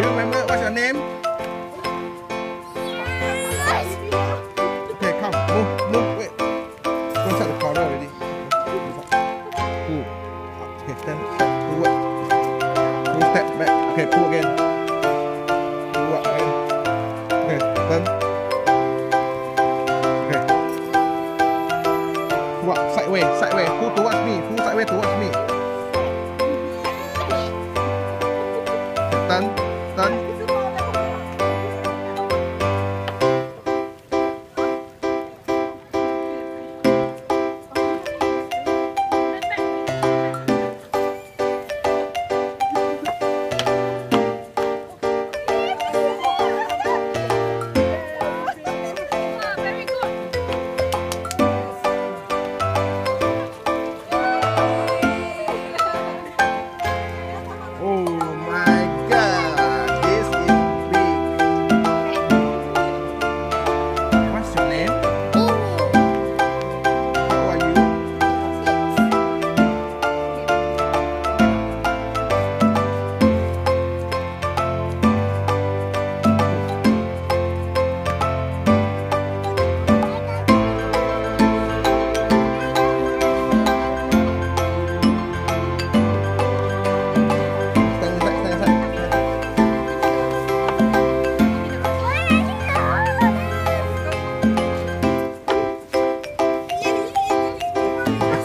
you remember what's your name? Okay, come, move, move, wait. Don't set the corner already. Pull. Okay, stand, step, forward. Move, step back. Okay, pull again. Pull up again. Okay, turn. Okay. Pull up, sideways, sideways. Pull towards me, pull sideways towards me. Okay, turn, turn.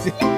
Sí.